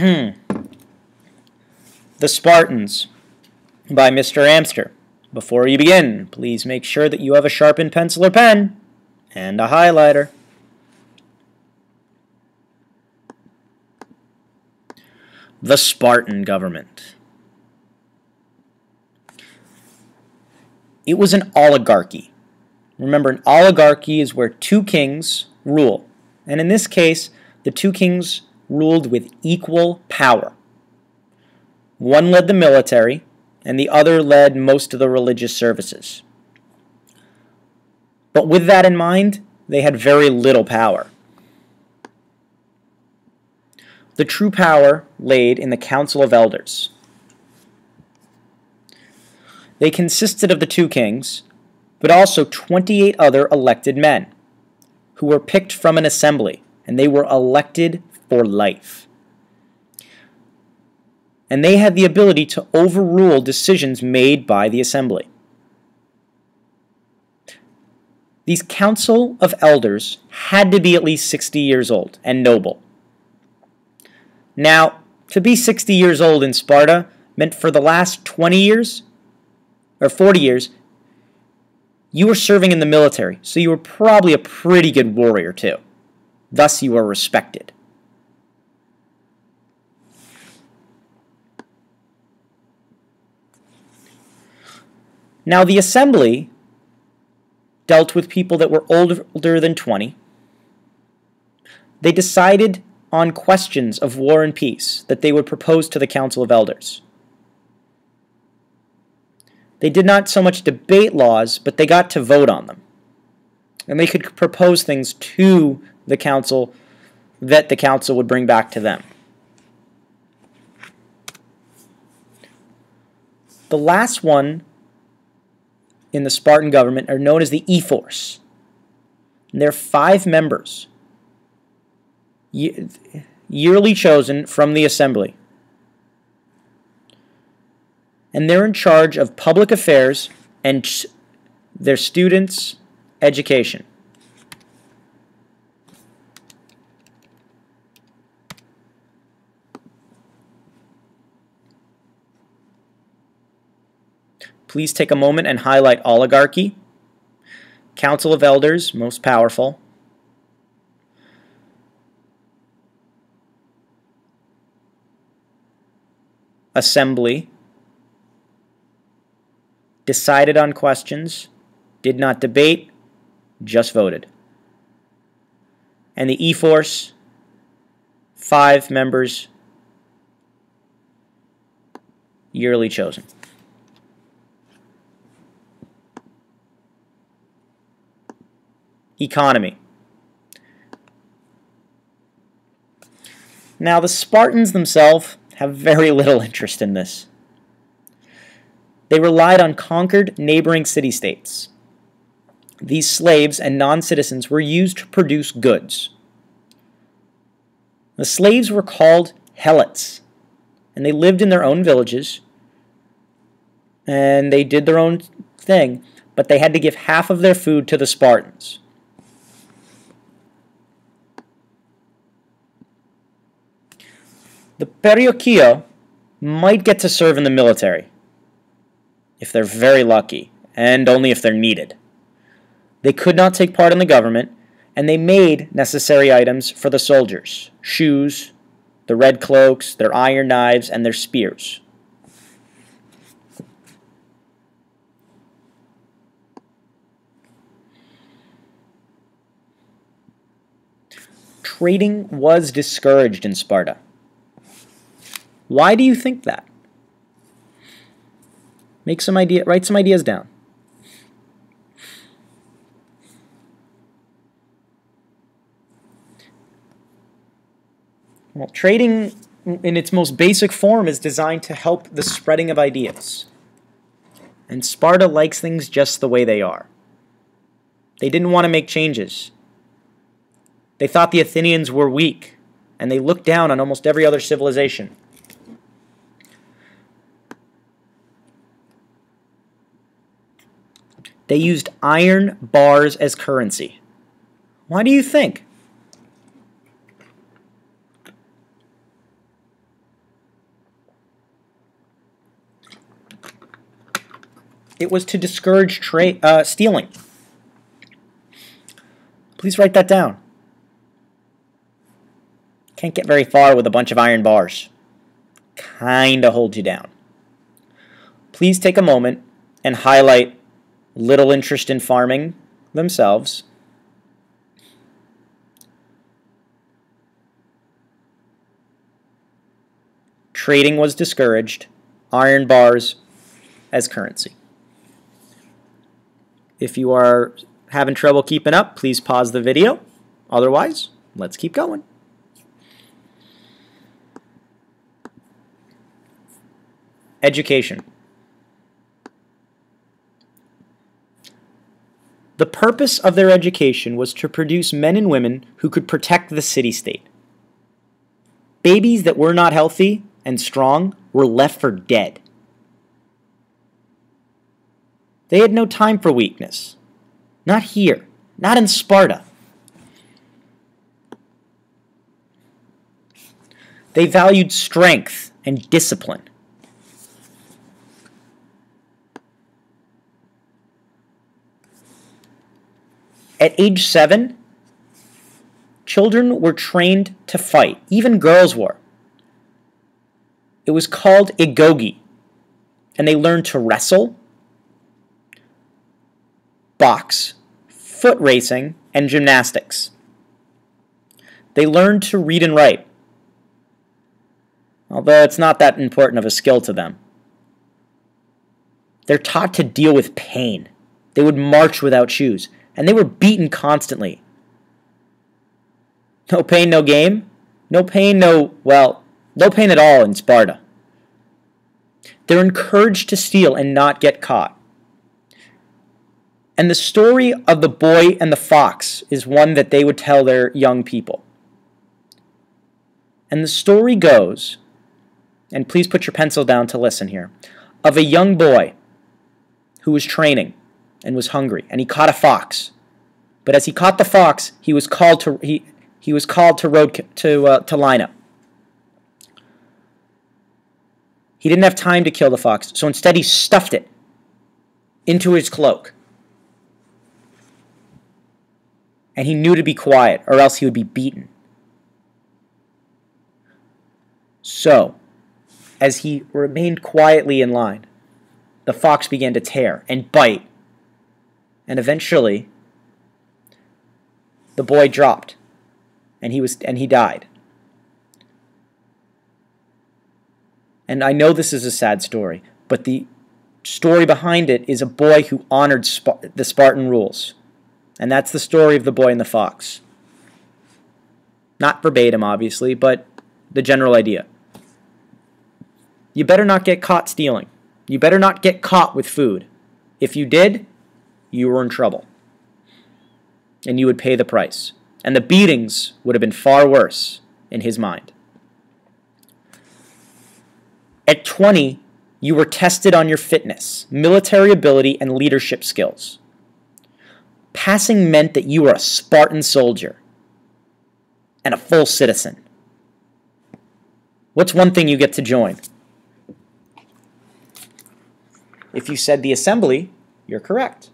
The Spartans by Mr. Amster. Before you begin, please make sure that you have a sharpened pencil or pen and a highlighter. The Spartan government. It was an oligarchy. Remember, an oligarchy is where two kings rule. And in this case, the two kings ruled with equal power. One led the military, and the other led most of the religious services. But with that in mind, they had very little power. The true power laid in the Council of Elders. They consisted of the two kings, but also 28 other elected men, who were picked from an assembly, and they were elected for life. And they had the ability to overrule decisions made by the assembly. These council of elders had to be at least 60 years old and noble. Now, to be 60 years old in Sparta meant for the last 20 years, or 40 years, you were serving in the military, so you were probably a pretty good warrior too. Thus, you were respected. Now, the assembly dealt with people that were older than 20. They decided on questions of war and peace that they would propose to the Council of Elders. They did not so much debate laws, but they got to vote on them. And they could propose things to the council that the council would bring back to them. The last one in the Spartan government are known as the. And they're five members, yearly chosen from the assembly. And they're in charge of public affairs and their students' education. Please take a moment and highlight oligarchy, council of elders, most powerful, assembly, decided on questions, did not debate, just voted. And the Ephors, five members, yearly chosen. Economy. Now, the Spartans themselves have very little interest in this. They relied on conquered neighboring city states. These slaves and non citizens were used to produce goods. The slaves were called helots, and they lived in their own villages, and they did their own thing, but they had to give half of their food to the Spartans. The Perioikoi might get to serve in the military, if they're very lucky, and only if they're needed. They could not take part in the government, and they made necessary items for the soldiers shoes, the red cloaks, their iron knives, and their spears. Trading was discouraged in Sparta. Why do you think that? Make some idea, write some ideas down. Well, trading in its most basic form is designed to help the spreading of ideas. And Sparta likes things just the way they are. They didn't want to make changes. They thought the Athenians were weak, and they looked down on almost every other civilization. They used iron bars as currency. Why do you think? It was to discourage uh, stealing. Please write that down. Can't get very far with a bunch of iron bars. Kinda hold you down. Please take a moment and highlight little interest in farming themselves. Trading was discouraged. Iron bars as currency. If you are having trouble keeping up, please pause the video. Otherwise, let's keep going. Education. The purpose of their education was to produce men and women who could protect the city state. Babies that were not healthy and strong were left for dead. They had no time for weakness. Not here, not in Sparta. They valued strength and discipline. At age seven, children were trained to fight. Even girls were. It was called agoge, and they learned to wrestle, box, foot racing, and gymnastics. They learned to read and write, although it's not that important of a skill to them. They're taught to deal with pain. They would march without shoes and they were beaten constantly. No pain, no game. No pain, no, well, no pain at all in Sparta. They're encouraged to steal and not get caught. And the story of the boy and the fox is one that they would tell their young people. And the story goes, and please put your pencil down to listen here, of a young boy who was training and was hungry, and he caught a fox. But as he caught the fox, he was called to he he was called to road to uh, to line up. He didn't have time to kill the fox, so instead he stuffed it into his cloak. And he knew to be quiet, or else he would be beaten. So, as he remained quietly in line, the fox began to tear and bite and eventually the boy dropped and he was and he died. And I know this is a sad story, but the story behind it is a boy who honored Sp- the Spartan rules. And that's the story of the boy and the fox. Not verbatim, obviously, but the general idea. You better not get caught stealing. You better not get caught with food. If you did, you were in trouble. And you would pay the price. And the beatings would have been far worse in his mind. At 20, you were tested on your fitness, military ability, and leadership skills. Passing meant that you were a Spartan soldier and a full citizen. What's one thing you get to join? If you said the assembly, you're correct.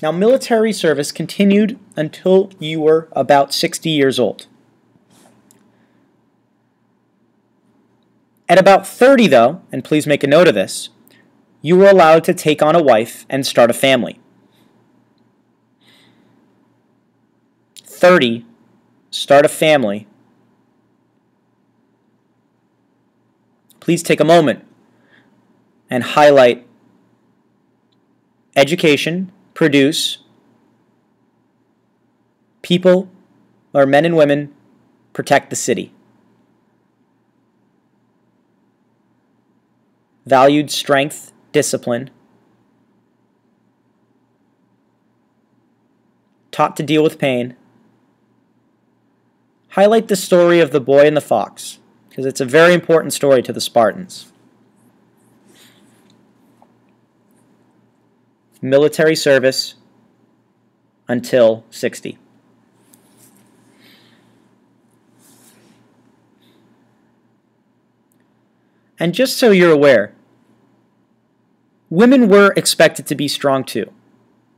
Now, military service continued until you were about 60 years old. At about 30, though, and please make a note of this, you were allowed to take on a wife and start a family. 30, start a family. Please take a moment and highlight education produce people or men and women protect the city. Valued strength, discipline. Taught to deal with pain. Highlight the story of the boy and the fox, because it's a very important story to the Spartans. Military service until 60. And just so you're aware, women were expected to be strong too.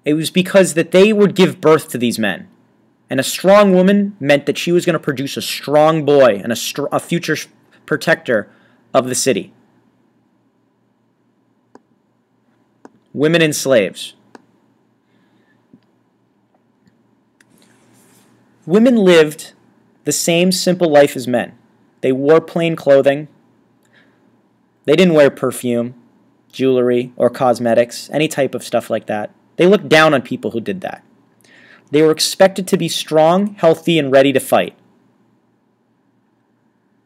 It was because that they would give birth to these men. And a strong woman meant that she was going to produce a strong boy and a, str- a future protector of the city. Women and slaves. Women lived the same simple life as men. They wore plain clothing. They didn't wear perfume, jewelry, or cosmetics, any type of stuff like that. They looked down on people who did that. They were expected to be strong, healthy, and ready to fight.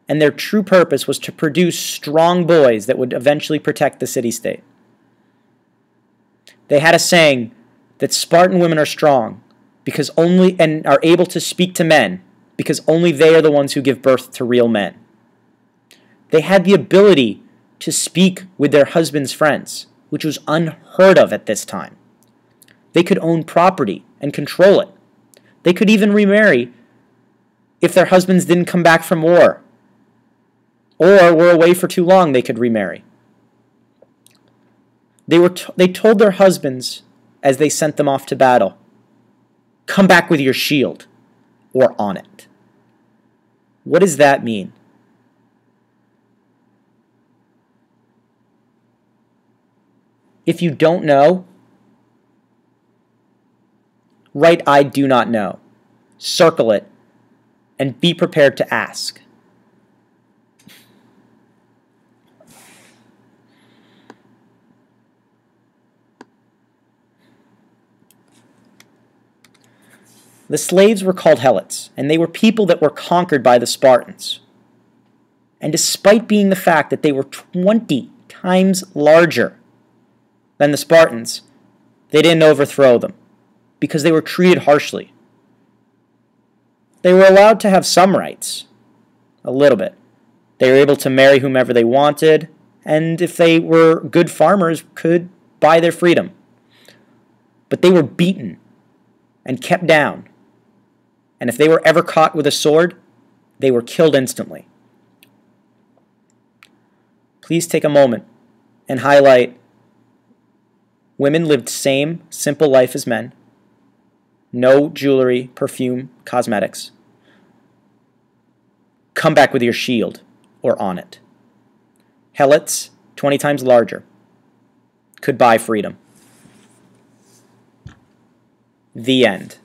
And their true purpose was to produce strong boys that would eventually protect the city state. They had a saying that Spartan women are strong because only and are able to speak to men because only they are the ones who give birth to real men. They had the ability to speak with their husband's friends, which was unheard of at this time. They could own property and control it. They could even remarry if their husbands didn't come back from war or were away for too long, they could remarry. They, were t- they told their husbands as they sent them off to battle, Come back with your shield or on it. What does that mean? If you don't know, write I do not know, circle it, and be prepared to ask. The slaves were called helots, and they were people that were conquered by the Spartans. And despite being the fact that they were 20 times larger than the Spartans, they didn't overthrow them because they were treated harshly. They were allowed to have some rights, a little bit. They were able to marry whomever they wanted, and if they were good farmers, could buy their freedom. But they were beaten and kept down and if they were ever caught with a sword, they were killed instantly. Please take a moment and highlight women lived same simple life as men. No jewelry, perfume, cosmetics. Come back with your shield or on it. Helots, 20 times larger, could buy freedom. The end.